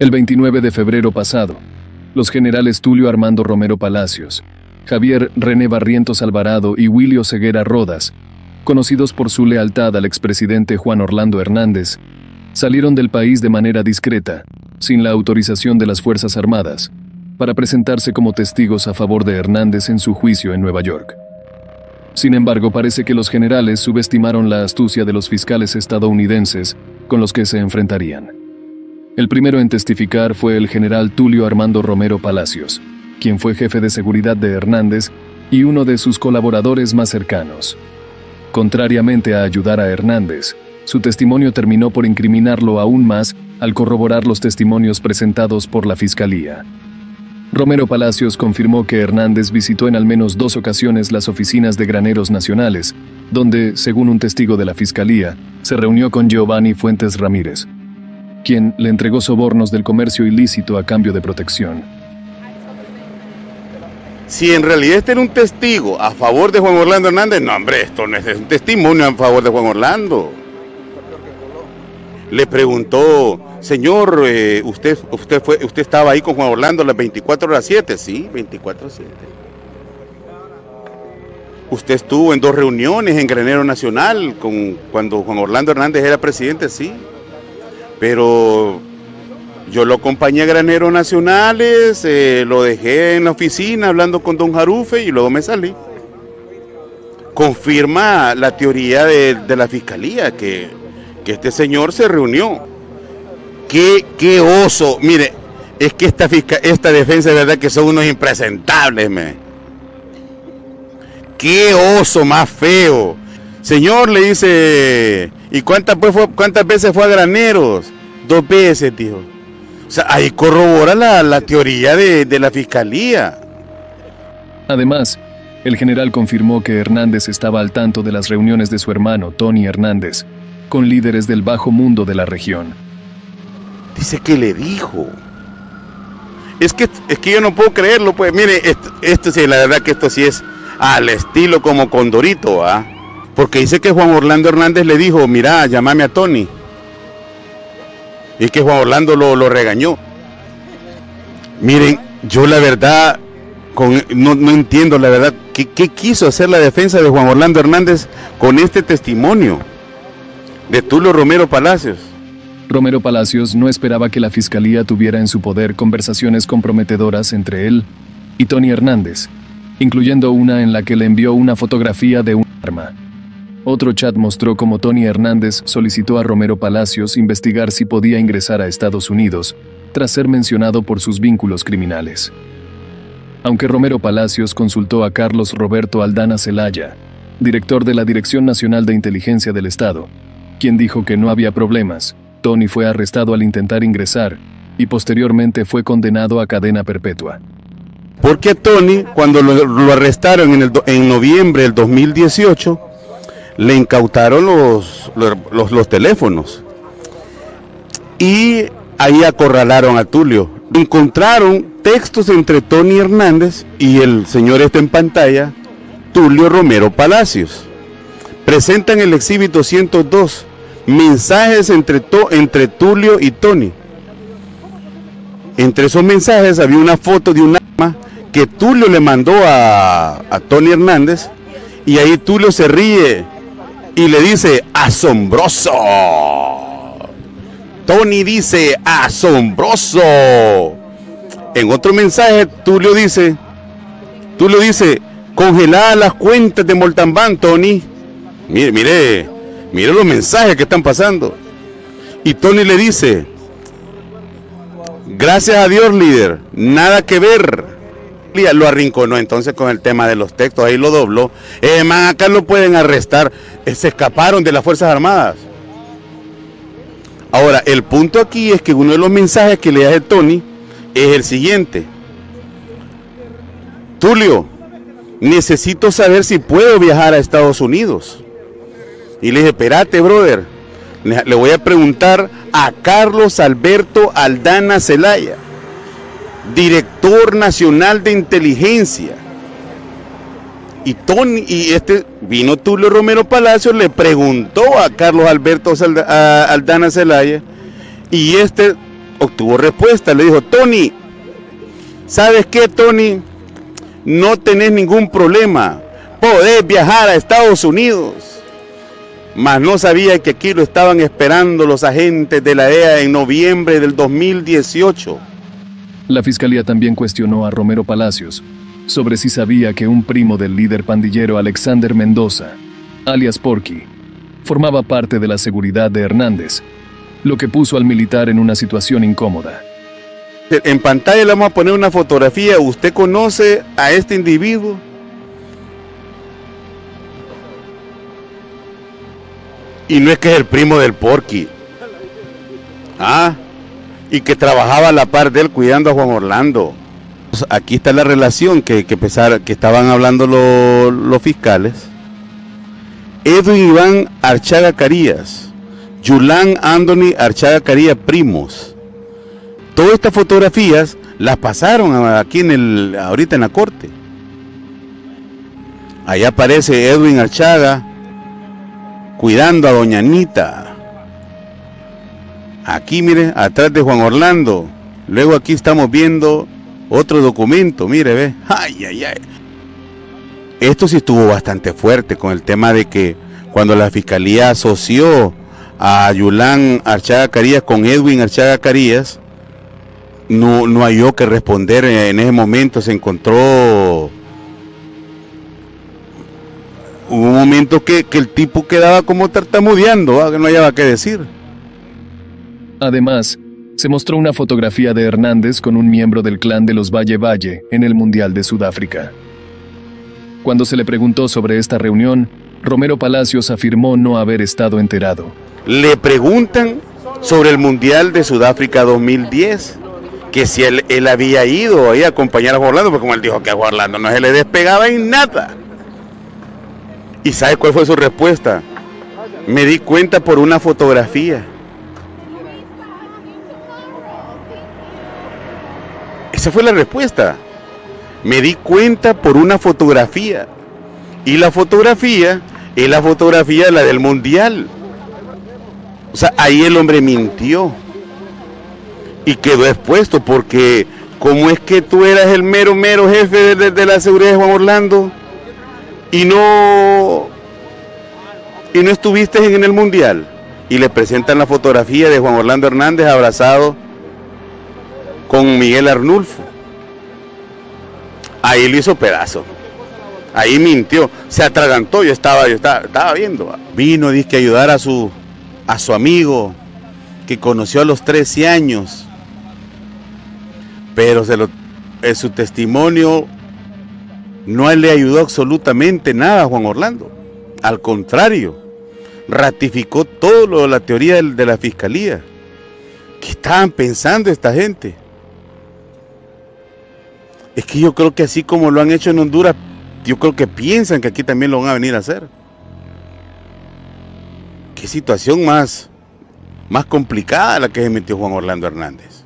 El 29 de febrero pasado, los generales Tulio Armando Romero Palacios, Javier René Barrientos Alvarado y Wilio Ceguera Rodas, conocidos por su lealtad al expresidente Juan Orlando Hernández, salieron del país de manera discreta, sin la autorización de las Fuerzas Armadas, para presentarse como testigos a favor de Hernández en su juicio en Nueva York. Sin embargo, parece que los generales subestimaron la astucia de los fiscales estadounidenses con los que se enfrentarían. El primero en testificar fue el general Tulio Armando Romero Palacios, quien fue jefe de seguridad de Hernández y uno de sus colaboradores más cercanos. Contrariamente a ayudar a Hernández, su testimonio terminó por incriminarlo aún más al corroborar los testimonios presentados por la Fiscalía. Romero Palacios confirmó que Hernández visitó en al menos dos ocasiones las oficinas de graneros nacionales, donde, según un testigo de la Fiscalía, se reunió con Giovanni Fuentes Ramírez, quien le entregó sobornos del comercio ilícito a cambio de protección. Si en realidad este era un testigo a favor de Juan Orlando Hernández, no, hombre, esto no es un testimonio a favor de Juan Orlando. Le preguntó Señor, eh, usted, usted, fue, usted estaba ahí con Juan Orlando las 24 horas 7, sí, 24 7. Usted estuvo en dos reuniones en Granero Nacional con, cuando Juan Orlando Hernández era presidente, sí. Pero yo lo acompañé a Granero Nacionales, eh, lo dejé en la oficina hablando con don Jarufe y luego me salí. Confirma la teoría de, la fiscalía que, que este señor se reunió Qué, oso. Mire, es que esta, esta defensa de verdad que son unos impresentables, me. Qué oso más feo. Señor, le dice, ¿y cuántas, pues cuántas veces fue a Graneros? Dos veces, tío. O sea, ahí corrobora la, teoría de, de la fiscalía. Además, el general confirmó que Hernández estaba al tanto de las reuniones de su hermano, Tony Hernández, con líderes del bajo mundo de la región. Dice que le dijo. Es que, es que yo no puedo creerlo, pues mire, esto, sí, la verdad que esto sí es al estilo como Condorito, ¿ah? Porque dice que Juan Orlando Hernández le dijo, mira, llámame a Tony. Y que Juan Orlando lo, lo regañó. Miren, yo la verdad, con, no, entiendo la verdad, ¿qué, ¿qué quiso hacer la defensa de Juan Orlando Hernández con este testimonio de Tulio Romero Palacios? Romero Palacios no esperaba que la fiscalía tuviera en su poder conversaciones comprometedoras entre él y Tony Hernández, incluyendo una en la que le envió una fotografía de un. Otro chat mostró cómo Tony Hernández solicitó a Romero Palacios investigar si podía ingresar a Estados Unidos, tras ser mencionado por sus vínculos criminales. Aunque Romero Palacios consultó a Carlos Roberto Aldana Celaya, director de la Dirección Nacional de Inteligencia del Estado, quien dijo que no había problemas, Tony fue arrestado al intentar ingresar y posteriormente fue condenado a cadena perpetua. Porque Tony, cuando lo, arrestaron en, en, noviembre del 2018, le incautaron los, los, los teléfonos. Y ahí acorralaron a Tulio. Encontraron textos entre Tony Hernández y el señor este en pantalla, Tulio Romero Palacios. Presentan el exhibito 102 mensajes entre, entre Tulio y Tony. Entre esos mensajes había una foto de un arma que Tulio le mandó a, a Tony Hernández y ahí Tulio se ríe y le dice, asombroso. Tony dice, asombroso. En otro mensaje, Tulio dice, Tulio dice, congelada las cuentas de Moltambán, Tony. Mire, mire, Mira los mensajes que están pasando. Y Tony le dice, gracias a Dios líder, nada que ver. Lo arrinconó entonces con el tema de los textos, ahí lo dobló. Eh, acá lo pueden arrestar, eh, se escaparon de las Fuerzas Armadas. Ahora, el punto aquí es que uno de los mensajes que le hace Tony es el siguiente. Tulio, necesito saber si puedo viajar a Estados Unidos. Y le dije, espérate, brother, le voy a preguntar a Carlos Alberto Aldana Zelaya, director nacional de inteligencia. Y Tony, y este vino Tulio Romero Palacio, le preguntó a Carlos Alberto Aldana Zelaya, y este obtuvo respuesta. Le dijo, Tony, ¿sabes qué, Tony? No tenés ningún problema. Podés viajar a Estados Unidos. Mas no sabía que aquí lo estaban esperando los agentes de la DEA en noviembre del 2018. La fiscalía también cuestionó a Romero Palacios sobre si sabía que un primo del líder pandillero Alexander Mendoza, alias Porky, formaba parte de la seguridad de Hernández, lo que puso al militar en una situación incómoda. En pantalla le vamos a poner una fotografía. ¿Usted conoce a este individuo? Y no es que es el primo del Porky. Ah, y que trabajaba a la par de él cuidando a Juan Orlando. Aquí está la relación que, que, que estaban hablando los fiscales. Edwin Iván Archaga Carías, Yulán Anthony Archaga Carías primos. Todas estas fotografías las pasaron aquí en el, ahorita en la corte. Allá aparece Edwin Archaga cuidando a Doña Anita. Aquí, mire, atrás de Juan Orlando. Luego aquí estamos viendo otro documento, mire, ve. Ay, ay, ay. Esto sí estuvo bastante fuerte con el tema de que cuando la fiscalía asoció a Yulán Archaga Carías con Edwin Archaga Carías, no, no halló que responder en ese momento, se encontró un momento que, que, el tipo quedaba como tartamudeando, que no hallaba qué decir. Además, se mostró una fotografía de Hernández con un miembro del clan de los Valle Valle en el Mundial de Sudáfrica. Cuando se le preguntó sobre esta reunión, Romero Palacios afirmó no haber estado enterado. Le preguntan sobre el Mundial de Sudáfrica 2010, que si él, él había ido ahí a acompañar a Orlando, porque como él dijo que a Orlando no se le despegaba en nada. ¿Y sabe cuál fue su respuesta? Me di cuenta por una fotografía. Esa fue la respuesta. Me di cuenta por una fotografía. Y la fotografía es la fotografía la del mundial. O sea, ahí el hombre mintió. Y quedó expuesto porque ¿cómo es que tú eras el mero, mero jefe de, la seguridad de Juan Orlando y no, y no estuviste en el mundial? Y le presentan la fotografía de Juan Orlando Hernández abrazado con Miguel Arnulfo. Ahí lo hizo pedazo. Ahí mintió, se atragantó, yo estaba, yo estaba, viendo. Vino, dice que ayudar a su, a su amigo que conoció a los 13 años. Pero en su testimonio no le ayudó absolutamente nada a Juan Orlando. Al contrario, ratificó todo lo de la teoría de la fiscalía. ¿Qué estaban pensando esta gente? Es que yo creo que así como lo han hecho en Honduras, yo creo que piensan que aquí también lo van a venir a hacer. Qué situación más, más complicada la que se metió Juan Orlando Hernández.